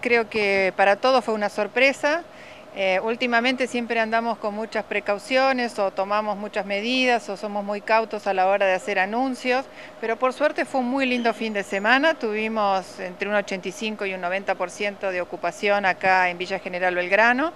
Creo que para todos fue una sorpresa. Eh, últimamente siempre andamos con muchas precauciones o tomamos muchas medidas o somos muy cautos a la hora de hacer anuncios, pero por suerte fue un muy lindo fin de semana. Tuvimos entre un 85 y un 90% de ocupación acá en Villa General Belgrano,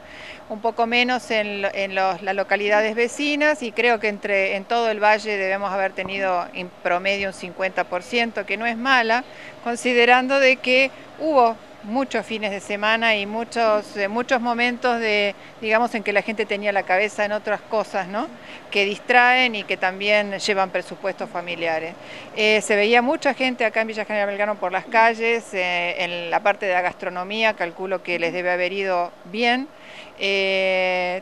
un poco menos en, las localidades vecinas y creo que entre, en todo el valle debemos haber tenido en promedio un 50%, que no es mala, considerando de que hubo muchos fines de semana y muchos, eh, muchos momentos de, digamos, en que la gente tenía la cabeza en otras cosas, ¿no? Que distraen y que también llevan presupuestos familiares. Eh, se veía mucha gente acá en Villa General Belgrano por las calles, eh, en la parte de la gastronomía, calculo que les debe haber ido bien.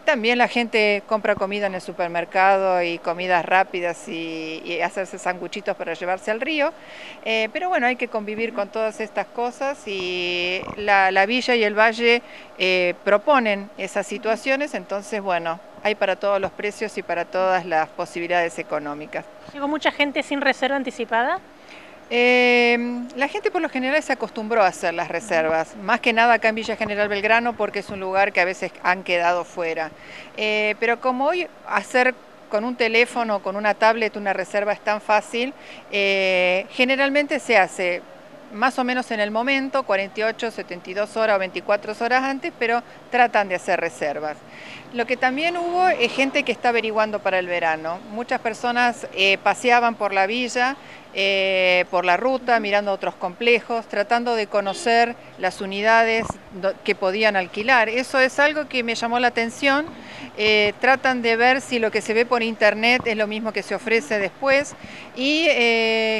también la gente compra comida en el supermercado y comidas rápidas y, hacerse sanguchitos para llevarse al río. pero bueno, hay que convivir con todas estas cosas y la, villa y el valle eh, proponen esas situaciones, entonces bueno, hay para todos los precios y para todas las posibilidades económicas. ¿Llegó mucha gente sin reserva anticipada? Eh, la gente por lo general se acostumbró a hacer las reservas, más que nada acá en Villa General Belgrano porque es un lugar que a veces han quedado fuera. Eh, pero como hoy hacer con un teléfono o con una tablet una reserva es tan fácil, generalmente se hace más o menos en el momento, 48, 72 horas o 24 horas antes, pero tratan de hacer reservas. Lo que también hubo es gente que está averiguando para el verano. Muchas personas eh, paseaban por la villa, eh, por la ruta, mirando otros complejos, tratando de conocer las unidades que podían alquilar. Eso es algo que me llamó la atención. Eh, tratan de ver si lo que se ve por internet es lo mismo que se ofrece después y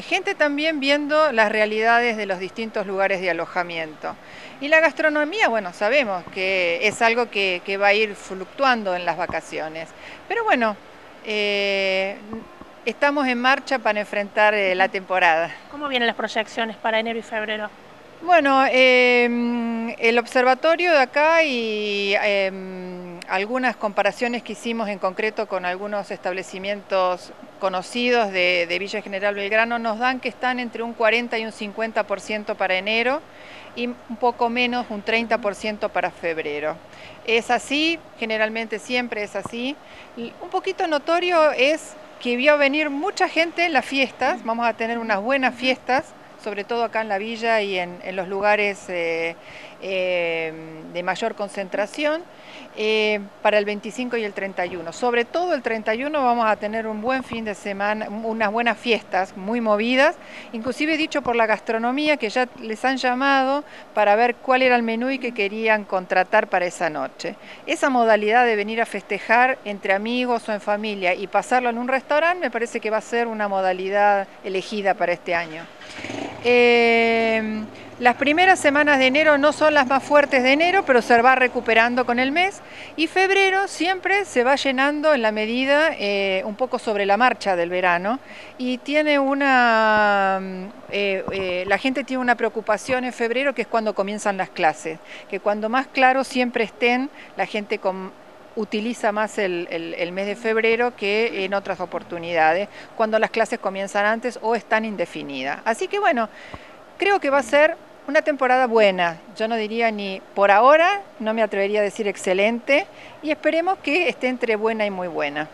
gente también viendo las realidades de los distintos lugares de alojamiento. Y la gastronomía, bueno, sabemos que es algo que, va a ir fluctuando en las vacaciones. Pero bueno, eh, estamos en marcha para enfrentar eh, la temporada. ¿Cómo vienen las proyecciones para enero y febrero? Bueno, em, el observatorio de acá y algunas comparaciones que hicimos en concreto con algunos establecimientos conocidos de, Villa General Belgrano nos dan que están entre un 40 y un 50% para enero y un poco menos, un 30% para febrero. Es así, generalmente siempre es así. Un poquito notorio es que vio venir mucha gente en las fiestas, vamos a tener unas buenas fiestas, sobre todo acá en la villa y en, los lugares eh, eh, de mayor concentración. Eh, para el 25 y el 31. Sobre todo el 31 vamos a tener un buen fin de semana, unas buenas fiestas muy movidas, inclusive dicho por la gastronomía que ya les han llamado para ver cuál era el menú y que querían contratar para esa noche. Esa modalidad de venir a festejar entre amigos o en familia y pasarlo en un restaurante me parece que va a ser una modalidad elegida para este año. Eh, las primeras semanas de enero no son las más fuertes de enero, pero se va recuperando con el mes. Y febrero siempre se va llenando en la medida eh, un poco sobre la marcha del verano. Y tiene una. Mm, eh, la gente tiene una preocupación en febrero que es cuando comienzan las clases. Que cuando más claro siempre estén, la gente utiliza más el, mes de febrero que en otras oportunidades, cuando las clases comienzan antes o están indefinidas. Así que bueno, creo que va a ser una temporada buena, yo no diría ni por ahora, no me atrevería a decir excelente, y esperemos que esté entre buena y muy buena.